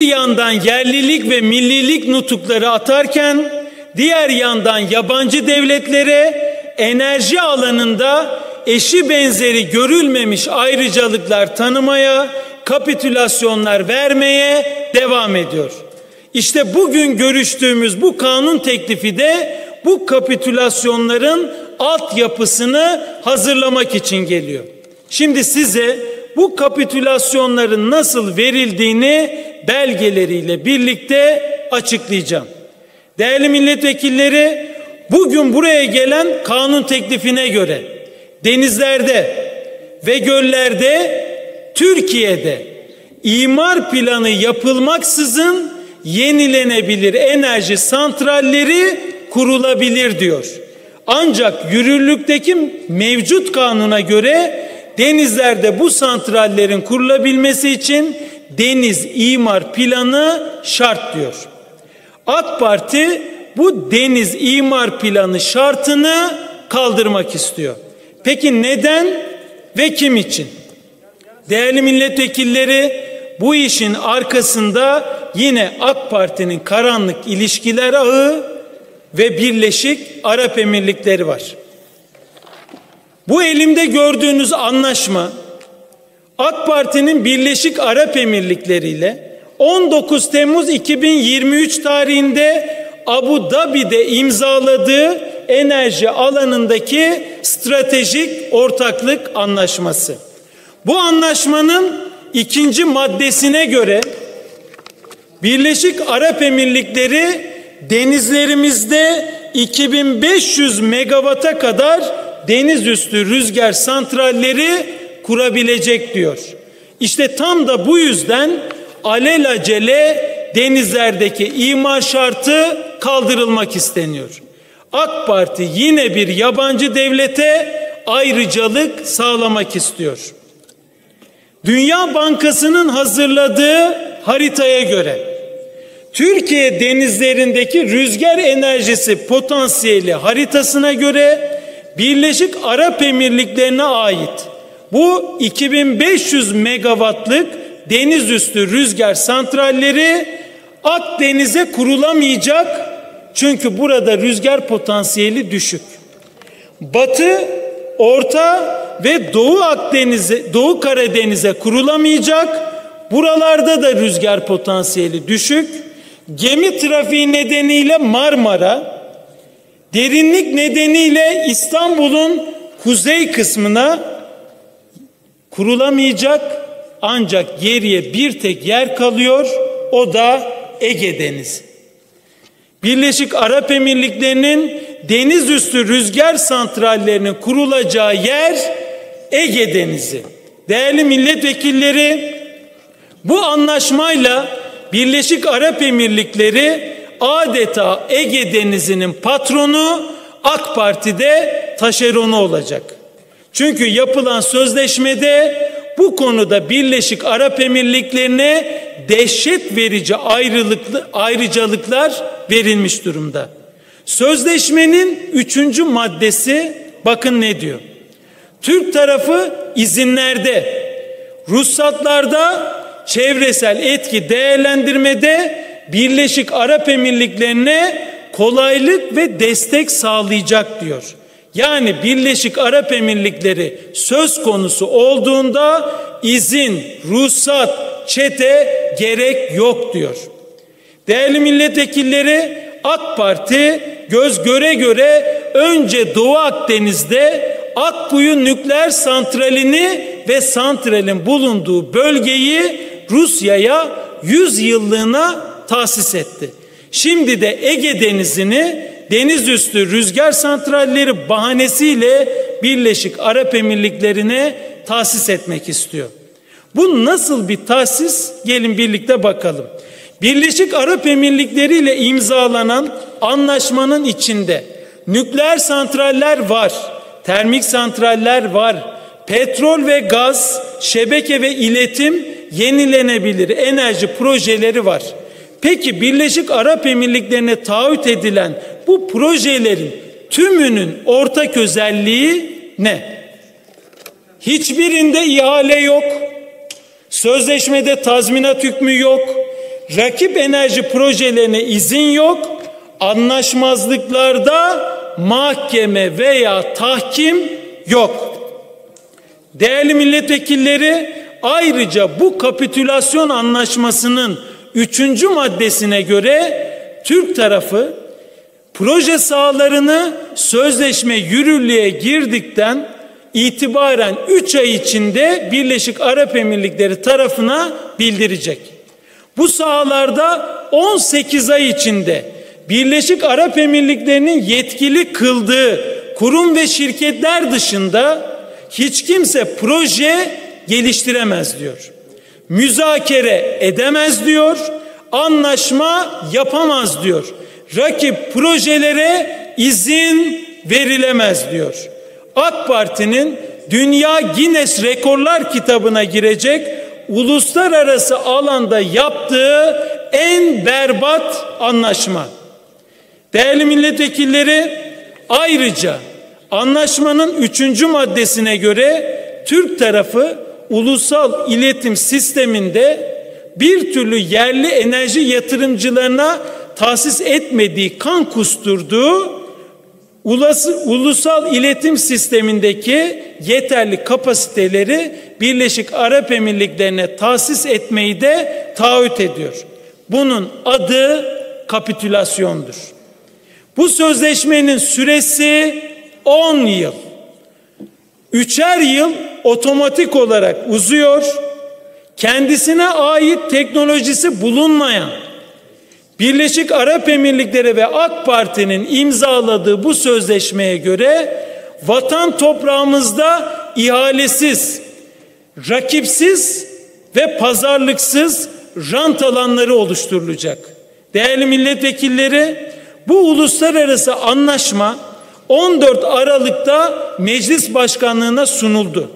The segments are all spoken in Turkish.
Bir yandan yerlilik ve millilik nutukları atarken diğer yandan yabancı devletlere enerji alanında eşi benzeri görülmemiş ayrıcalıklar tanımaya, kapitülasyonlar vermeye devam ediyor. İşte bugün görüştüğümüz bu kanun teklifi de bu kapitülasyonların altyapısını hazırlamak için geliyor. Şimdi size bu kapitülasyonların nasıl verildiğini belgeleriyle birlikte açıklayacağım. Değerli milletvekilleri, bugün buraya gelen kanun teklifine göre denizlerde ve göllerde Türkiye'de imar planı yapılmaksızın yenilenebilir enerji santralleri kurulabilir diyor. Ancak yürürlükteki mevcut kanuna göre denizlerde bu santrallerin kurulabilmesi için deniz imar planı şart diyor. AK Parti bu deniz imar planı şartını kaldırmak istiyor. Peki neden ve kim için? Değerli milletvekilleri bu işin arkasında yine AK Parti'nin karanlık ilişkiler ağı ve Birleşik Arap Emirlikleri var. Bu elimde gördüğünüz anlaşma AK Parti'nin Birleşik Arap Emirlikleri ile 19 Temmuz 2023 tarihinde Abu Dhabi'de imzaladığı enerji alanındaki stratejik ortaklık anlaşması. Bu anlaşmanın ikinci maddesine göre Birleşik Arap Emirlikleri denizlerimizde 2500 megawata kadar deniz üstü rüzgar santralleri kurabilecek diyor. İşte tam da bu yüzden alelacele denizlerdeki imar şartı kaldırılmak isteniyor. AK Parti yine bir yabancı devlete ayrıcalık sağlamak istiyor. Dünya Bankası'nın hazırladığı haritaya göre Türkiye denizlerindeki rüzgar enerjisi potansiyeli haritasına göre Birleşik Arap Emirlikleri'ne ait bu 2500 megawattlık deniz üstü rüzgar santralleri Akdeniz'e kurulamayacak çünkü burada rüzgar potansiyeli düşük. Batı, Orta ve Doğu Akdeniz'e, Doğu Karadeniz'e kurulamayacak. Buralarda da rüzgar potansiyeli düşük. Gemi trafiği nedeniyle Marmara, derinlik nedeniyle İstanbul'un kuzey kısmına kurulamayacak ancak geriye bir tek yer kalıyor o da Ege Denizi. Birleşik Arap Emirlikleri'nin deniz üstü rüzgar santrallerinin kurulacağı yer Ege Denizi. Değerli milletvekilleri bu anlaşmayla Birleşik Arap Emirlikleri adeta Ege Denizi'nin patronu AK Parti'de taşeronu olacak. Çünkü yapılan sözleşmede bu konuda Birleşik Arap Emirlikleri'ne dehşet verici ayrılıklı, ayrıcalıklar verilmiş durumda. Sözleşmenin üçüncü maddesi bakın ne diyor. Türk tarafı izinlerde, ruhsatlarda, çevresel etki değerlendirmede Birleşik Arap Emirlikleri'ne kolaylık ve destek sağlayacak diyor. Yani Birleşik Arap Emirlikleri söz konusu olduğunda izin, ruhsat, çete gerek yok diyor. Değerli milletvekilleri AK Parti göz göre göre önce Doğu Akdeniz'de Akkuyu nükleer santralini ve santralin bulunduğu bölgeyi Rusya'ya 100 yıllığına tahsis etti. Şimdi de Ege Denizi'ni deniz üstü rüzgar santralleri bahanesiyle Birleşik Arap Emirlikleri'ne tahsis etmek istiyor. Bu nasıl bir tahsis? Gelin birlikte bakalım. Birleşik Arap Emirlikleri ile imzalanan anlaşmanın içinde nükleer santraller var, termik santraller var, petrol ve gaz, şebeke ve iletim, yenilenebilir enerji projeleri var. Peki Birleşik Arap Emirlikleri'ne taahhüt edilen bu projelerin tümünün ortak özelliği ne? Hiçbirinde ihale yok. Sözleşmede tazminat hükmü yok. Rakip enerji projelerine izin yok. Anlaşmazlıklarda mahkeme veya tahkim yok. Değerli milletvekilleri ayrıca bu kapitülasyon anlaşmasının üçüncü maddesine göre Türk tarafı proje sahalarını sözleşme yürürlüğe girdikten itibaren 3 ay içinde Birleşik Arap Emirlikleri tarafına bildirecek. Bu sahalarda 18 ay içinde Birleşik Arap Emirlikleri'nin yetkili kıldığı kurum ve şirketler dışında hiç kimse proje geliştiremez diyor. Müzakere edemez diyor. Anlaşma yapamaz diyor. Rakip projelere izin verilemez diyor. AK Parti'nin Dünya Guinness Rekorlar kitabına girecek uluslararası alanda yaptığı en berbat anlaşma. Değerli milletvekilleri ayrıca anlaşmanın üçüncü maddesine göre Türk tarafı ulusal iletim sisteminde bir türlü yerli enerji yatırımcılarına tahsis etmediği kan kusturduğu Ulası, ulusal iletim sistemindeki yeterli kapasiteleri Birleşik Arap Emirlikleri'ne tahsis etmeyi de taahhüt ediyor. Bunun adı kapitülasyondur. Bu sözleşmenin süresi 10 yıl. Üçer yıl otomatik olarak uzuyor. Kendisine ait teknolojisi bulunmayan Birleşik Arap Emirlikleri ve AK Parti'nin imzaladığı bu sözleşmeye göre vatan toprağımızda ihalesiz, rakipsiz ve pazarlıksız rant alanları oluşturulacak. Değerli milletvekilleri bu uluslararası anlaşma 14 Aralık'ta meclis başkanlığına sunuldu.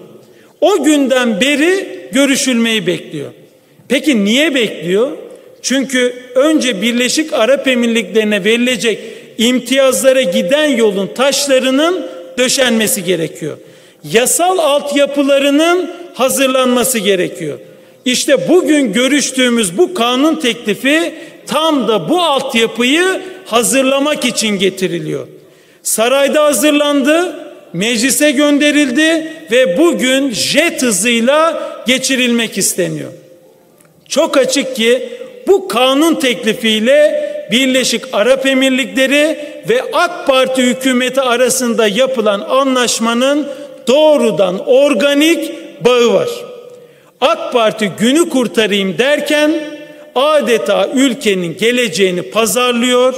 O günden beri görüşülmeyi bekliyor. Peki niye bekliyor? Çünkü önce Birleşik Arap Emirlikleri'ne verilecek imtiyazlara giden yolun taşlarının döşenmesi gerekiyor. Yasal altyapılarının hazırlanması gerekiyor. İşte bugün görüştüğümüz bu kanun teklifi tam da bu altyapıyı hazırlamak için getiriliyor. Sarayda hazırlandı, meclise gönderildi ve bugün jet hızıyla geçirilmek isteniyor. Çok açık ki bu kanun teklifiyle Birleşik Arap Emirlikleri ve AK Parti hükümeti arasında yapılan anlaşmanın doğrudan organik bağı var. AK Parti günü kurtarayım derken adeta ülkenin geleceğini pazarlıyor,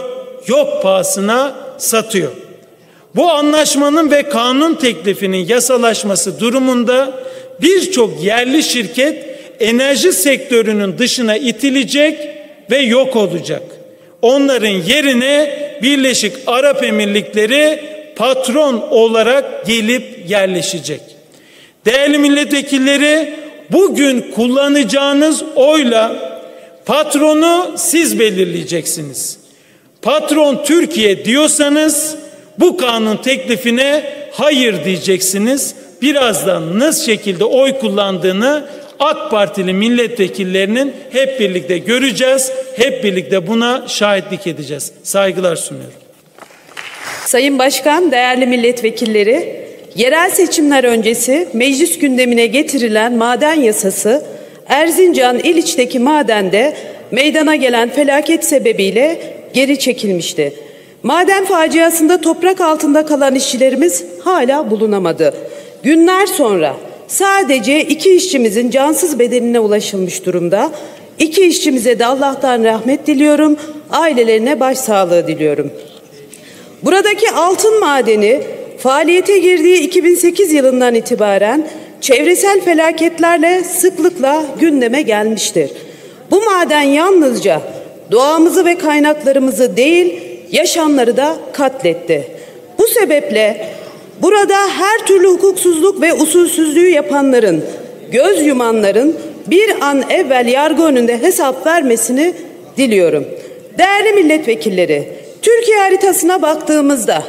yok pahasına satıyor. Bu anlaşmanın ve kanun teklifinin yasalaşması durumunda birçok yerli şirket enerji sektörünün dışına itilecek ve yok olacak. Onların yerine Birleşik Arap Emirlikleri patron olarak gelip yerleşecek. Değerli milletvekilleri bugün kullanacağınız oyla patronu siz belirleyeceksiniz. Patron Türkiye diyorsanız bu kanun teklifine hayır diyeceksiniz. Birazdan nasıl şekilde oy kullandığını AK Partili milletvekillerinin hep birlikte göreceğiz. Hep birlikte buna şahitlik edeceğiz. Saygılar sunuyorum. Sayın Başkan, değerli milletvekilleri, yerel seçimler öncesi meclis gündemine getirilen maden yasası Erzincan İliç'teki madende meydana gelen felaket sebebiyle geri çekilmişti. Maden faciasında toprak altında kalan işçilerimiz hala bulunamadı. Günler sonra sadece iki işçimizin cansız bedenine ulaşılmış durumda. İki işçimize de Allah'tan rahmet diliyorum, ailelerine başsağlığı diliyorum. Buradaki altın madeni faaliyete girdiği 2008 yılından itibaren çevresel felaketlerle sıklıkla gündeme gelmiştir. Bu maden yalnızca doğamızı ve kaynaklarımızı değil, yaşamları da katletti. Bu sebeple burada her türlü hukuksuzluk ve usulsüzlüğü yapanların, göz yumanların bir an evvel yargı önünde hesap vermesini diliyorum. Değerli milletvekilleri, Türkiye haritasına baktığımızda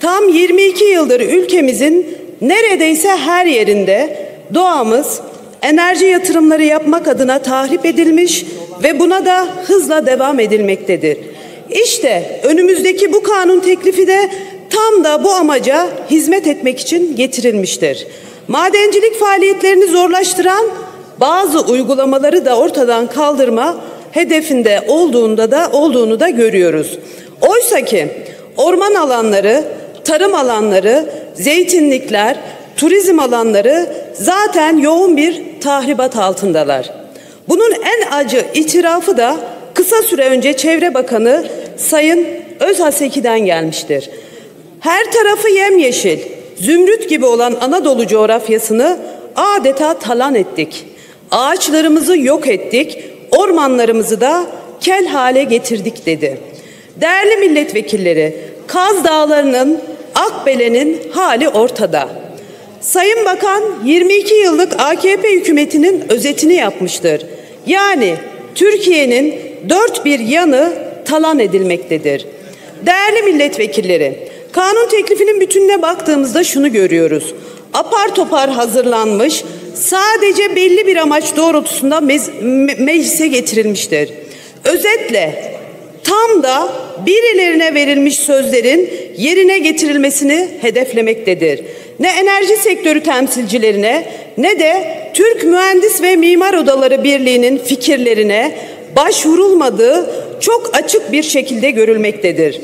tam 22 yıldır ülkemizin neredeyse her yerinde doğamız enerji yatırımları yapmak adına tahrip edilmiş ve buna da hızla devam edilmektedir. İşte önümüzdeki bu kanun teklifi de tam da bu amaca hizmet etmek için getirilmiştir. Madencilik faaliyetlerini zorlaştıran bazı uygulamaları da ortadan kaldırma hedefinde olduğunda da olduğunu da görüyoruz. Oysa ki orman alanları, tarım alanları, zeytinlikler, turizm alanları zaten yoğun bir tahribat altındalar. Bunun en acı itirafı da kısa süre önce Çevre Bakanı Sayın Özhaseki'den gelmiştir. Her tarafı yemyeşil, zümrüt gibi olan Anadolu coğrafyasını adeta talan ettik. Ağaçlarımızı yok ettik, ormanlarımızı da kel hale getirdik dedi. Değerli milletvekilleri, Kaz Dağları'nın, Akbele'nin hali ortada. Sayın Bakan 22 yıllık AKP hükümetinin özetini yapmıştır. Yani Türkiye'nin dört bir yanı talan edilmektedir. Değerli milletvekilleri, kanun teklifinin bütününe baktığımızda şunu görüyoruz. Apar topar hazırlanmış, sadece belli bir amaç doğrultusunda me- meclise getirilmiştir. Özetle tam da birilerine verilmiş sözlerin yerine getirilmesini hedeflemektedir. Ne enerji sektörü temsilcilerine ne de Türk Mühendis ve Mimar Odaları Birliği'nin fikirlerine başvurulmadığı çok açık bir şekilde görülmektedir.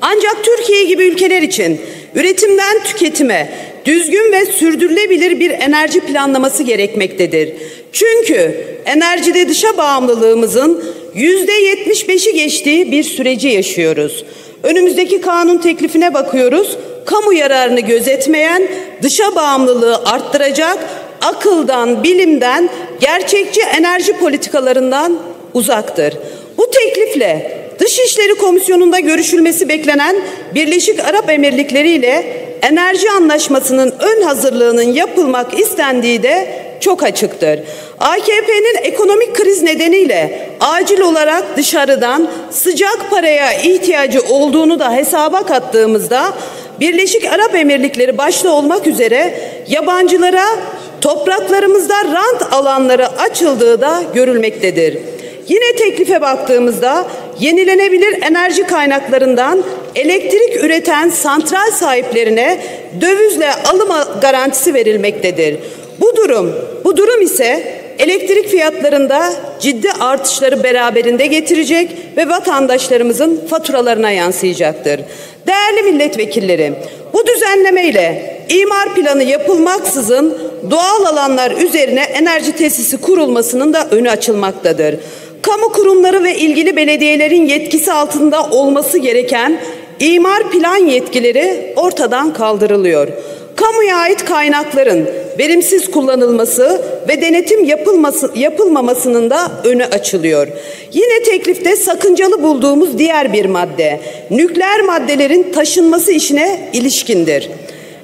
Ancak Türkiye gibi ülkeler için üretimden tüketime düzgün ve sürdürülebilir bir enerji planlaması gerekmektedir. Çünkü enerjide dışa bağımlılığımızın yüzde yetmiş beşi geçtiği bir süreci yaşıyoruz. Önümüzdeki kanun teklifine bakıyoruz. Kamu yararını gözetmeyen, dışa bağımlılığı arttıracak, akıldan, bilimden, gerçekçi enerji politikalarından uzaktır. Bu teklifle Dışişleri Komisyonu'nda görüşülmesi beklenen Birleşik Arap Emirlikleri ile enerji anlaşmasının ön hazırlığının yapılmak istendiği de çok açıktır. AKP'nin ekonomik kriz nedeniyle acil olarak dışarıdan sıcak paraya ihtiyacı olduğunu da hesaba kattığımızda Birleşik Arap Emirlikleri başta olmak üzere yabancılara topraklarımızda rant alanları açıldığı da görülmektedir. Yine teklife baktığımızda yenilenebilir enerji kaynaklarından elektrik üreten santral sahiplerine dövizle alım garantisi verilmektedir. Bu durum, bu durum ise elektrik fiyatlarında ciddi artışları beraberinde getirecek ve vatandaşlarımızın faturalarına yansıyacaktır. Değerli milletvekilleri, bu düzenlemeyle imar planı yapılmaksızın doğal alanlar üzerine enerji tesisi kurulmasının da önü açılmaktadır. Kamu kurumları ve ilgili belediyelerin yetkisi altında olması gereken imar plan yetkileri ortadan kaldırılıyor. Kamuya ait kaynakların verimsiz kullanılması ve denetim yapılması, yapılmamasının da önü açılıyor. Yine teklifte sakıncalı bulduğumuz diğer bir madde nükleer maddelerin taşınması işine ilişkindir.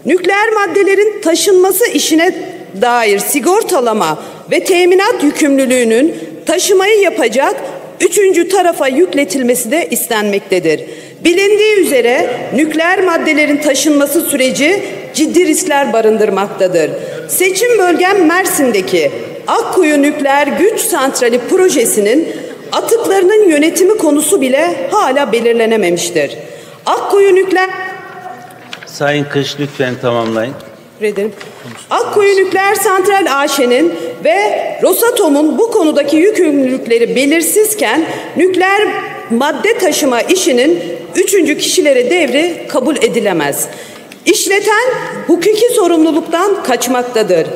Nükleer maddelerin taşınması işine dair sigortalama ve teminat yükümlülüğünün taşımayı yapacak üçüncü tarafa yükletilmesi de istenmektedir. Bilindiği üzere nükleer maddelerin taşınması süreci ciddi riskler barındırmaktadır. Seçim bölgem Mersin'deki Akkuyu Nükleer Güç Santrali projesinin atıklarının yönetimi konusu bile hala belirlenememiştir. Akkuyu Nükleer Sayın Kış lütfen tamamlayın. Ederim. Akkuyu Nükleer Santral AŞ'nin ve Rosatom'un bu konudaki yükümlülükleri belirsizken nükleer madde taşıma işinin üçüncü kişilere devri kabul edilemez. İşleten hukuki sorumluluktan kaçmaktadır.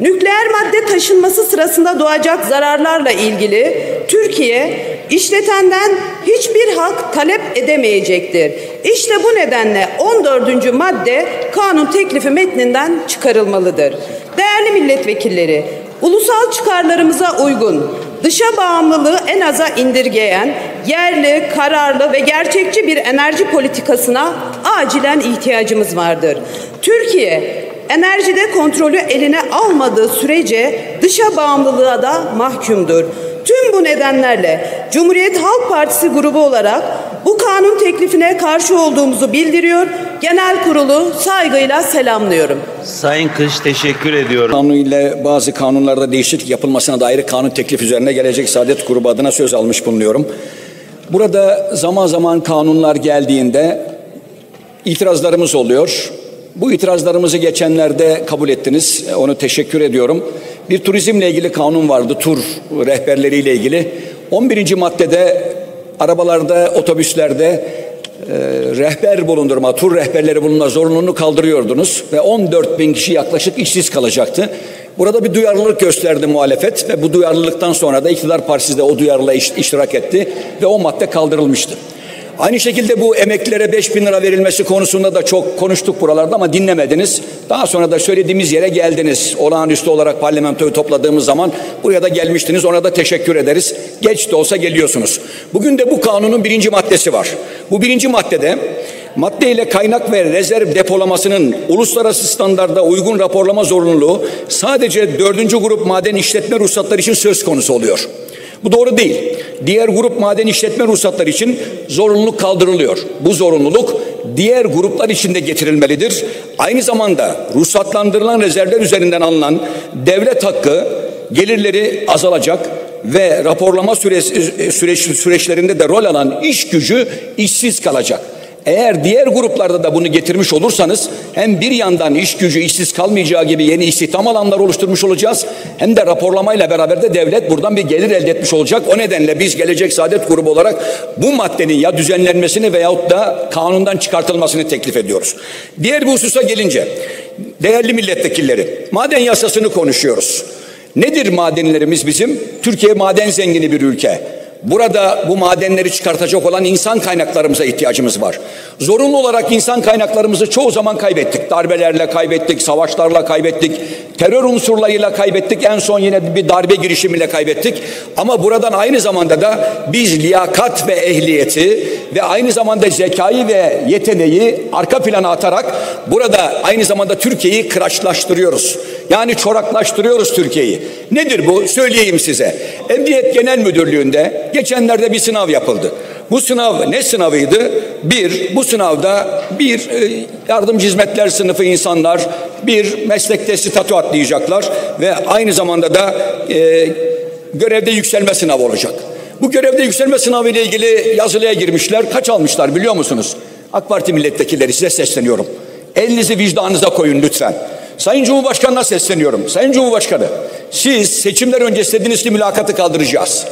Nükleer madde taşınması sırasında doğacak zararlarla ilgili Türkiye işletenden hiçbir hak talep edemeyecektir. İşte bu nedenle 14. madde kanun teklifi metninden çıkarılmalıdır. Değerli milletvekilleri, ulusal çıkarlarımıza uygun, dışa bağımlılığı en aza indirgeyen, yerli, kararlı ve gerçekçi bir enerji politikasına acilen ihtiyacımız vardır. Türkiye enerjide kontrolü eline almadığı sürece dışa bağımlılığa da mahkumdur. Tüm bu nedenlerle Cumhuriyet Halk Partisi grubu olarak bu kanun teklifine karşı olduğumuzu bildiriyor. Genel kurulu saygıyla selamlıyorum. Sayın Kış teşekkür ediyorum. Kanun ile bazı kanunlarda değişiklik yapılmasına dair kanun teklif üzerine gelecek Saadet Grubu adına söz almış bulunuyorum. Burada zaman zaman kanunlar geldiğinde itirazlarımız oluyor. Bu itirazlarımızı geçenlerde kabul ettiniz. Onu teşekkür ediyorum. Bir turizmle ilgili kanun vardı, tur rehberleriyle ilgili. 11. maddede arabalarda, otobüslerde e, rehber bulundurma, tur rehberleri bulunma zorunluluğunu kaldırıyordunuz ve 14 bin kişi yaklaşık işsiz kalacaktı. Burada bir duyarlılık gösterdi muhalefet ve bu duyarlılıktan sonra da iktidar partisi de o duyarlılığa iştirak etti ve o madde kaldırılmıştı. Aynı şekilde bu emeklilere 5 bin lira verilmesi konusunda da çok konuştuk buralarda ama dinlemediniz. Daha sonra da söylediğimiz yere geldiniz. Olağanüstü olarak parlamentoyu topladığımız zaman buraya da gelmiştiniz. Ona da teşekkür ederiz. Geç de olsa geliyorsunuz. Bugün de bu kanunun birinci maddesi var. Bu birinci maddede madde ile kaynak ve rezerv depolamasının uluslararası standarda uygun raporlama zorunluluğu sadece dördüncü grup maden işletme ruhsatları için söz konusu oluyor. Bu doğru değil. Diğer grup maden işletme ruhsatları için zorunluluk kaldırılıyor. Bu zorunluluk diğer gruplar için de getirilmelidir. Aynı zamanda ruhsatlandırılan rezervler üzerinden alınan devlet hakkı gelirleri azalacak ve raporlama süreç, süreç, süreçlerinde de rol alan iş gücü işsiz kalacak. Eğer diğer gruplarda da bunu getirmiş olursanız hem bir yandan iş gücü işsiz kalmayacağı gibi yeni istihdam alanları oluşturmuş olacağız hem de raporlamayla beraber de devlet buradan bir gelir elde etmiş olacak. O nedenle biz Gelecek Saadet Grubu olarak bu maddenin ya düzenlenmesini veyahut da kanundan çıkartılmasını teklif ediyoruz. Diğer bir hususa gelince değerli milletvekilleri maden yasasını konuşuyoruz. Nedir madenlerimiz bizim? Türkiye maden zengini bir ülke. Burada bu madenleri çıkartacak olan insan kaynaklarımıza ihtiyacımız var. Zorunlu olarak insan kaynaklarımızı çoğu zaman kaybettik. Darbelerle kaybettik, savaşlarla kaybettik, terör unsurlarıyla kaybettik. En son yine bir darbe girişimiyle kaybettik. Ama buradan aynı zamanda da biz liyakat ve ehliyeti ve aynı zamanda zekayı ve yeteneği arka plana atarak burada aynı zamanda Türkiye'yi kıraçlaştırıyoruz. Yani çoraklaştırıyoruz Türkiye'yi. Nedir bu? Söyleyeyim size. Emniyet Genel Müdürlüğü'nde geçenlerde bir sınav yapıldı. Bu sınav ne sınavıydı? Bir, bu sınavda bir e, yardımcı hizmetler sınıfı insanlar bir meslekte statü atlayacaklar ve aynı zamanda da e, görevde yükselme sınavı olacak. Bu görevde yükselme sınavı ile ilgili yazılıya girmişler. Kaç almışlar biliyor musunuz? AK Parti milletvekilleri size sesleniyorum. Elinizi vicdanınıza koyun lütfen. Sayın Cumhurbaşkanı'na sesleniyorum. Sayın Cumhurbaşkanı, siz seçimler öncesi dediniz ki mülakatı kaldıracağız.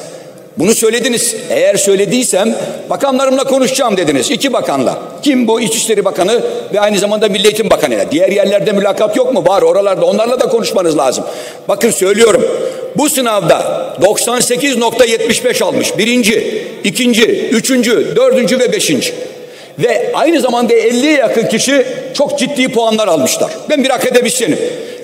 Bunu söylediniz. Eğer söylediysem bakanlarımla konuşacağım dediniz. İki bakanla. Kim bu? İçişleri Bakanı ve aynı zamanda Milli Eğitim Bakanı. Diğer yerlerde mülakat yok mu? Var oralarda. Onlarla da konuşmanız lazım. Bakın söylüyorum. Bu sınavda 98.75 almış. Birinci, ikinci, üçüncü, dördüncü ve beşinci. Ve aynı zamanda 50'ye yakın kişi çok ciddi puanlar almışlar. Ben bir akademisyenim.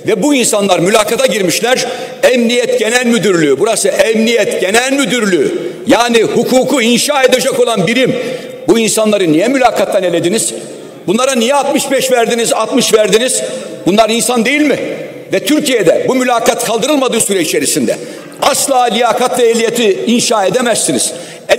Ve bu insanlar mülakata girmişler. Emniyet Genel Müdürlüğü, burası Emniyet Genel Müdürlüğü. Yani hukuku inşa edecek olan birim. Bu insanları niye mülakattan elediniz? Bunlara niye 65 verdiniz, 60 verdiniz? Bunlar insan değil mi? Ve Türkiye'de bu mülakat kaldırılmadığı süre içerisinde asla liyakat ve ehliyeti inşa edemezsiniz.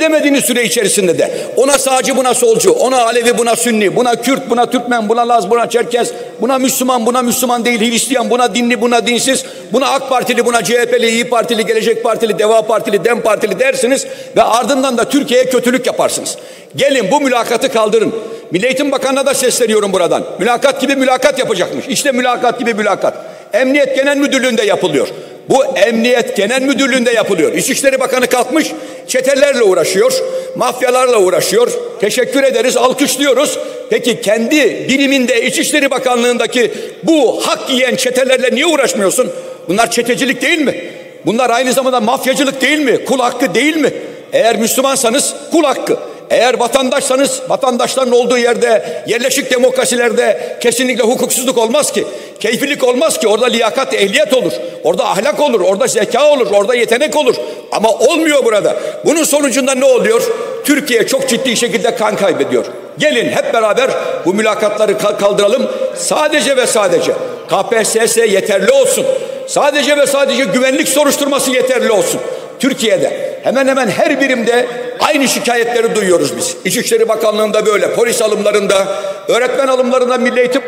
Edemediğiniz süre içerisinde de ona sağcı buna solcu, ona Alevi buna Sünni, buna Kürt, buna Türkmen, buna Laz, buna Çerkez, buna Müslüman, buna Müslüman değil, Hristiyan, buna dinli, buna dinsiz, buna AK Partili, buna CHP'li, İyi Partili, Gelecek Partili, Deva Partili, Dem Partili dersiniz ve ardından da Türkiye'ye kötülük yaparsınız. Gelin bu mülakatı kaldırın. Milli Eğitim Bakanı'na da sesleniyorum buradan. Mülakat gibi mülakat yapacakmış. İşte mülakat gibi mülakat. Emniyet Genel Müdürlüğü'nde yapılıyor. Bu Emniyet Genel Müdürlüğü'nde yapılıyor. İçişleri Bakanı kalkmış çetelerle uğraşıyor, mafyalarla uğraşıyor. Teşekkür ederiz, alkışlıyoruz. Peki kendi biriminde İçişleri Bakanlığı'ndaki bu hak yiyen çetelerle niye uğraşmıyorsun? Bunlar çetecilik değil mi? Bunlar aynı zamanda mafyacılık değil mi? Kul hakkı değil mi? Eğer Müslümansanız kul hakkı. Eğer vatandaşsanız vatandaşların olduğu yerde yerleşik demokrasilerde kesinlikle hukuksuzluk olmaz ki. Keyfilik olmaz ki. Orada liyakat, ehliyet olur. Orada ahlak olur. Orada zeka olur. Orada yetenek olur. Ama olmuyor burada. Bunun sonucunda ne oluyor? Türkiye çok ciddi şekilde kan kaybediyor. Gelin hep beraber bu mülakatları kaldıralım. Sadece ve sadece KPSS yeterli olsun. Sadece ve sadece güvenlik soruşturması yeterli olsun. Türkiye'de hemen hemen her birimde Aynı şikayetleri duyuyoruz biz. İçişleri Bakanlığı'nda böyle, polis alımlarında, öğretmen alımlarında, Milli Eğitim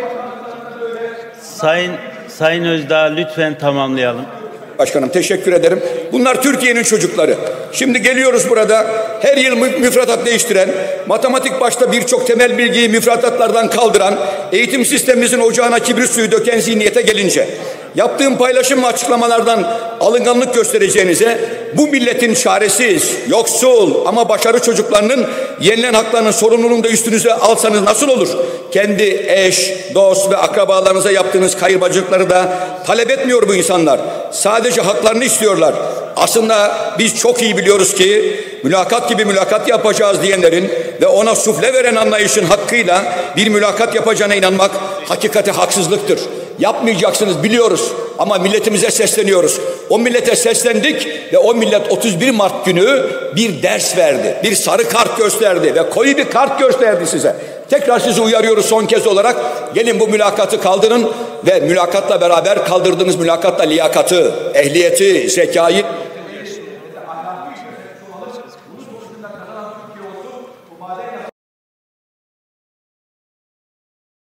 Sayın Sayın Özdağ lütfen tamamlayalım. Başkanım teşekkür ederim. Bunlar Türkiye'nin çocukları. Şimdi geliyoruz burada her yıl müfredat değiştiren, matematik başta birçok temel bilgiyi müfredatlardan kaldıran, eğitim sistemimizin ocağına kibrit suyu döken zihniyete gelince, yaptığım paylaşım ve açıklamalardan alınganlık göstereceğinize, bu milletin çaresiz, yoksul ama başarı çocuklarının yenilen haklarının sorumluluğunu da üstünüze alsanız nasıl olur? Kendi eş, dost ve akrabalarınıza yaptığınız kayırbacılıkları da talep etmiyor bu insanlar. Sadece haklarını istiyorlar. Aslında biz çok iyi biliyoruz ki mülakat gibi mülakat yapacağız diyenlerin ve ona sufle veren anlayışın hakkıyla bir mülakat yapacağına inanmak hakikati haksızlıktır. Yapmayacaksınız biliyoruz ama milletimize sesleniyoruz. O millete seslendik ve o millet 31 Mart günü bir ders verdi. Bir sarı kart gösterdi ve koyu bir kart gösterdi size. Tekrar sizi uyarıyoruz son kez olarak. Gelin bu mülakatı kaldırın ve mülakatla beraber kaldırdığınız mülakatla liyakatı, ehliyeti, zekayı